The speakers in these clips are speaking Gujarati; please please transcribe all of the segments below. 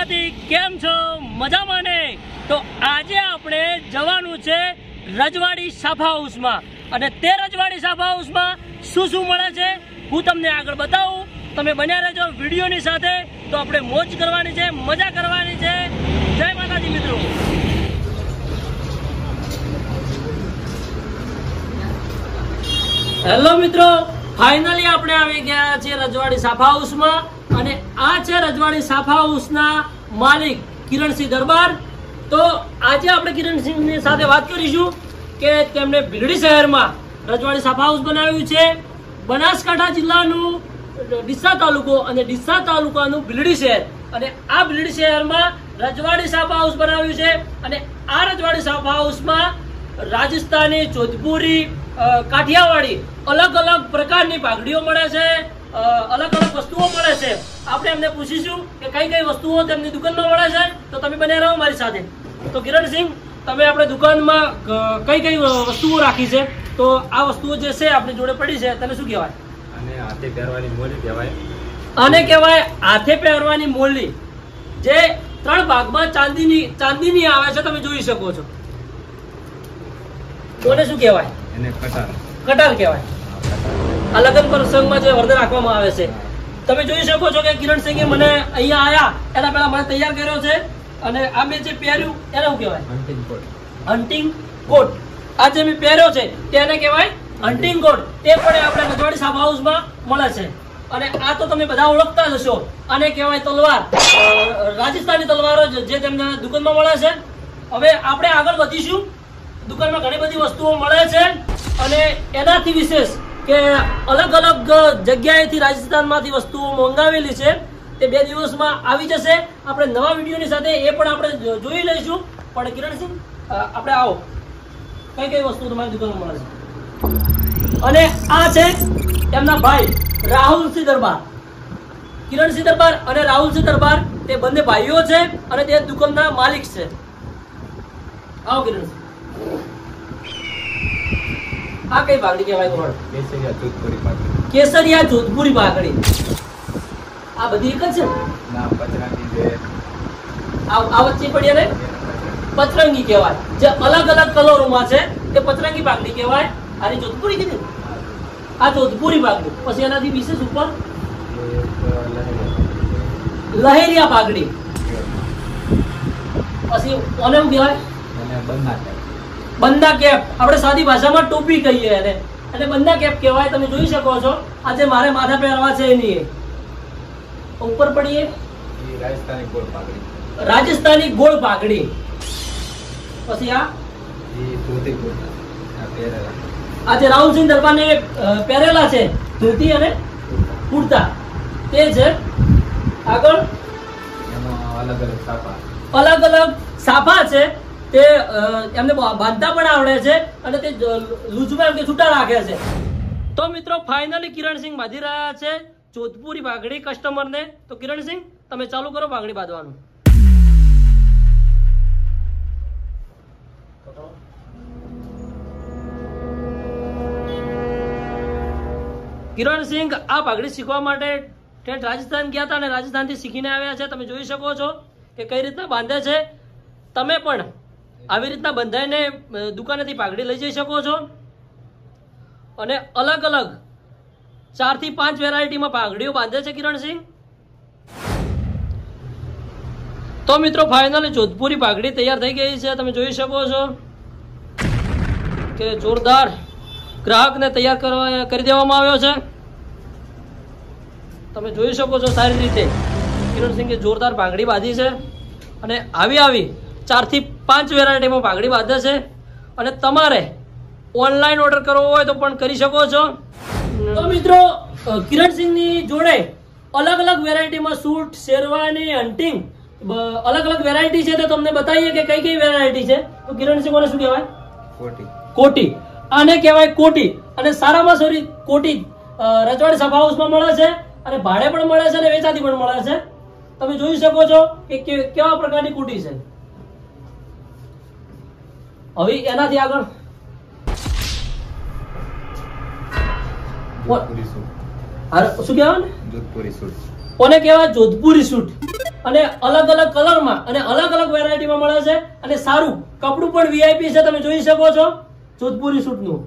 માતાજી કેમ છો? મજામાં ને? તો આજે આપણે જવાનું છે રજવાડી સાફા હાઉસમાં. અને તે રજવાડી સાફા હાઉસમાં શું શું મળે છે? હું તમને આગળ બતાવું. તમે બન્યા રહેજો વિડીયોની સાથે. તો આપણે મોજ કરવાની છે, મજા કરવાની છે. જય માતાજી મિત્રો. હેલો મિત્રો, ફાઇનલી આપણે આવી ગયા છીએ રજવાડી સાફા હાઉસમાં. અને આ છે રજવાડી સાફા હાઉસના માલિક કિરણસિંહ દરબાર. તો આજે આપણે કિરણસિંહની સાથે વાત કરીશું કે તેમણે ભીલડી શહેરમાં રજવાડી સાફા હાઉસ બનાવ્યું છે. બનાસકાંઠા જિલ્લાનું ડીસા તાલુકો અને ડીસા તાલુકાનું ભીલડી શહેર. અને આ ભીલડી શહેરમાં રજવાડી સાફા હાઉસ બનાવ્યું છે. અને આ રજવાડી સાફા હાઉસમાં રાજસ્થાની જોધપુરી કાઠિયાવાડી અલગ અલગ પ્રકારની પાઘડીઓ મળે છે. અલગ અલગ વસ્તુઓ મળે છે. આપણે એમને પૂછીશું કે કઈ કઈ વસ્તુઓ તેમની દુકાનમાં મળે છે. તો તમે બને રહો મારી સાથે. તો કિરણસિંહ તમે આપણે દુકાનમાં કઈ કઈ વસ્તુઓ રાખી છે? તો આ વસ્તુઓ જે છે આપણી જોડે પડી છે. તને શું કહેવાય? અને હાથે પહેરવાની મોલી કહેવાય. અને કહેવાય હાથે પહેરવાની મોલી. જે ત્રણ ભાગમાં ચાંદીની ચાંદીની આવે છે તમે જોઈ શકો છો. કોને શું કહેવાય? એને કટાર. કટાર કહેવાય. આ લગ્ન પ્રસંગમાં જે વરદાન આપવામાં આવે છે. તમે જોઈ શકો છો કે કિરણ સિંઘે મને અહીંયા આયા એના પહેલા મને તૈયાર કર્યો છે અને આ મેં જે પહેર્યું એને શું કહેવાય? હન્ટિંગ કોટ આ જે મેં પહેર્યો છે તેને કહેવાય હન્ટિંગ કોટ તે પણ આપણે રજવાડી સાબ હાઉસમાં મળે છે. અને આ તો તમે બધા ઓળખતા જ હશો. અને કહેવાય તલવાર. રાજસ્થાની તલવારો જે તેમને દુકાનમાં મળે છે. હવે આપણે આગળ વધીશું. દુકાનમાં ઘણી બધી વસ્તુઓ મળે છે અને એનાથી વિશેષ કે અલગ અલગ જગ્યાએથી રાજસ્થાનમાંથી વસ્તુઓ મંગાવેલી છે. તે બે દિવસમાં આવી જશે. આપણે નવા વિડીયોની સાથે એ પણ આપણે જોઈ લઈશું. પણ કિરણસિંહ આપણે આવો. કઈ કઈ વસ્તુ તમારી દુકાનમાં મળે છે? અને આ છે એમના ભાઈ રાહુલસિંહ દરબાર. કિરણસિંહ દરબાર અને રાહુલસિંહ દરબાર, તે બંને ભાઈઓ છે અને તે દુકાનના માલિક છે. આવો કિરણસિંહ આ કઈ ભાગડી કહેવાય ગોળ કેસરિયા જોધપુરી પાકી કેસરિયા જોધપુરી ભાગડી આ બધી એક જ છે? ના પચરાની છે આ આ વચ્ચે પડી અને પચરંગી કહેવાય. જે અલગ અલગ કલરોમાં છે તે પચરંગી ભાગડી કહેવાય. આની જોધપુરી કીધી આ જોધપુરી ભાગડી પછી એનાથી વિશેષ ઉપર? લહેરિયા બાગડી પછી ઓને શું કહેવાય? અને બંદા કેપ. આપણે સાદી ભાષામાં ટોપી કહીએ એને. એટલે બંદા કેપ કહેવાય તમે જોઈ શકો છો. આજે મારે માથા પહેરવા છે એની ઉપર પડીએ. રાજસ્થાની ગોળ પાઘડી. રાજસ્થાની ગોળ પાઘડી. પછી આ? આજે રાહુલસિંહ દરબારને પહેરેલા છે. ધોતી અને કુર્તા. તે છે. આગળ? અલગ અલગ સાપા અલગ અલગ સાફા છે. તે એમને બાંધતા પણ આવડે છે અને તે જ- એમ કે છૂટા રાખે છે. તો મિત્રો ફાઇનલી કિરણસિંહ બાંધી રહ્યા છે જોધપુરી ભાગડી કસ્ટમરને તો કિરણસિંહ, તમે ચાલુ કરો ભાગડી બાંધવાનું. કિરણસિંહ આ ભાગડી શીખવા માટે ઠેઠ રાજસ્થાન ગયા હતા અને રાજસ્થાનથી શીખીને આવ્યા છે. તમે જોઈ શકો છો કે કઈ રીતના બાંધે છે. તમે પણ આવી રીતના બંધાઈને દુકાનેથી પાઘડી લઈ જઈ શકો છો. અને અલગ અલગ ચારથી પાંચ વેરાયટીમાં પાઘડીઓ બાંધે છે કિરણસિંહ. તો મિત્રો ફાઇનલી જોધપુરી પાઘડી તૈયાર થઈ ગઈ છે. તમે જોઈ શકો છો કે જોરદાર ગ્રાહકને તૈયાર કરવા, કરી દેવામાં આવ્યો છે. તમે જોઈ શકો છો સારી રીતે કિરણસિંહે જોરદાર પાઘડી બાંધી છે. અને આવી આવી ચારથી પાંચ વેરાયટીમાં પાઘડી બાંધે છે. અને તમારે ઓનલાઈન ઓર્ડર કરવો હોય તો પણ કરી શકો છો. તો મિત્રો કિરણસિંહની જોડે અલગ અલગ વેરાયટીમાં સૂટ શેરવાની હન્ટિંગ અલગ અલગ વેરાયટી છે તો તમને બતાવીએ કે કઈ કઈ વેરાયટી છે. તો કિરણસિંહ કોને શું કહેવાય? કોટી. કોટી. આને કહેવાય કોટી. અને સારામાં સારી કોટી રજવાડી સભા હાઉસમાં મળે છે અને ભાડે પણ મળે છે અને વેચાતી પણ મળે છે. તમે જોઈ શકો છો કે- કેવા પ્રકારની કોટી છે. હવે એનાથી આગળ. જોધપુરી શું કહેવાય ને જોધપુરી સૂટ કોને કહેવાય? જોધપુરી સૂટ અને અલગ અલગ કલરમાં અને અલગ અલગ વેરાયટીમાં મળે છે. અને સારું કપડું પણ વીઆઈપી છે તમે જોઈ શકો છો. જોધપુરી સૂટનું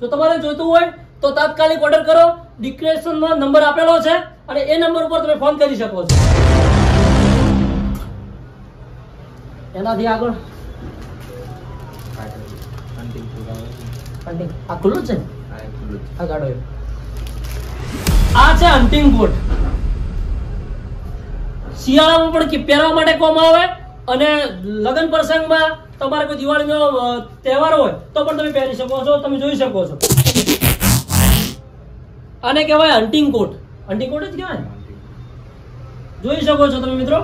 જો તમારે જોઈતું હોય તો તાત્કાલિક ઓર્ડર કરો. ડિસ્ક્રિપ્શનમાં નંબર આપેલો છે અને એ નંબર ઉપર તમે ફોન કરી શકો છો. એનાથી આગળ. આ ખુલ્લું છે આ ખુલ્લું જ. આ કાઢો આ છે હન્ટિંગ કોટ શિયાળામાં પણ પહેરવા માટે કોમ આવે અને લગ્ન પ્રસંગમાં તમારે કોઈ દિવાળીનો તહેવાર હોય તો પણ તમે પહેરી શકો છો તમે જોઈ શકો છો. આને કહેવાય હન્ટિંગ કોટ હન્ટિંગ કોટ જ કહેવાય જોઈ શકો છો તમે મિત્રો?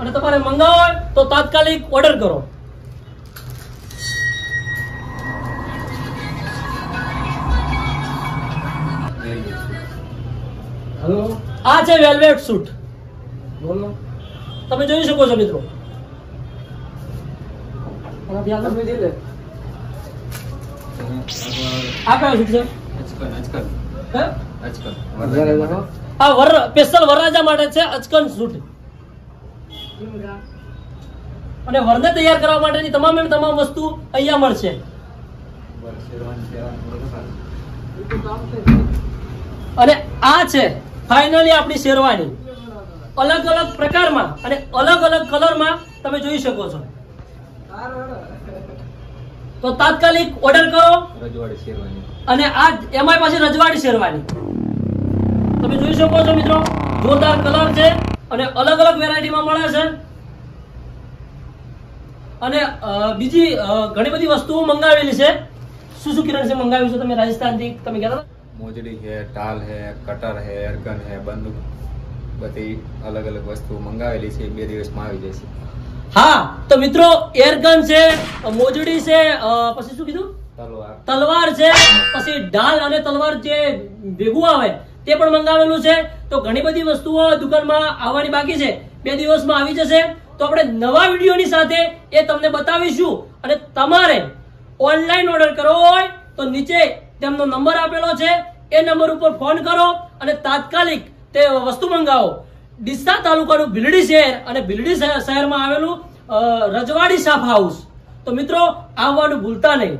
અને તમારે મંગાવો હોય તો તાત્કાલિક ઓર્ડર કરો. હલો આ છે વેલ્વેટ સૂટ. બોલો. તમે જોઈ શકો છો મિત્રો. અને આ કયો સૂટ છે? અચકન અચકન હે? અચકન વધારે જાઓ. આ વર સ્પેશિયલ વરરાજા માટે છે અચકન સૂટ. અને વરને તૈયાર કરવા માટેની તમામ એમ તમામ વસ્તુ અહીંયા મળશે. અને આ છે ફાઇનલી આપણી શેરવાની. અલગ અલગ પ્રકારમાં અને અલગ અલગ કલરમાં તમે જોઈ શકો છો. તો તાત્કાલિક ઓર્ડર કરો. રજવાડી શેરવાની. અને આ એમાં પાછી રજવાડી શેરવાની. તમે જોઈ શકો છો મિત્રો જોરદાર કલર છે અને અલગ અલગ વેરાયટીમાં મળે છે. અને બીજી ઘણી બધી વસ્તુઓ મંગાવેલી છે. શું શું કિરણ છે મંગાવ્યું છે તમે રાજસ્થાનથી? તમે કહેતા હતા? મોજડી છે ટાલ છે કટર છે એરગન છે બંદૂક બધી અલગ અલગ વસ્તુ મંગાવેલી છે બે દિવસમાં આવી જશે. હા તો મિત્રો એરગન છે મોજડી છે પછી શું કીધું? તલવાર. તલવાર છે પછી ઢાલ અને તલવાર જે ભેગું આવે તે પણ મંગાવેલું છે. તો ઘણી બધી વસ્તુઓ દુકાનમાં આવવાની બાકી છે. બે દિવસમાં આવી જશે. તો આપણે નવા વિડીયોની સાથે એ તમને બતાવીશું. અને તમારે ઓનલાઈન ઓર્ડર કરવો હોય તો નીચે તેમનો નંબર આપેલો છે. એ નંબર ઉપર ફોન કરો અને તાત્કાલિક તે વસ્તુ મંગાવો. ડીસા તાલુકાનું ભીલડી શહેર અને ભીલડી શહેરમાં આવેલું રજવાડી સાફ હાઉસ. તો મિત્રો, આવવાનું ભૂલતા નહીં.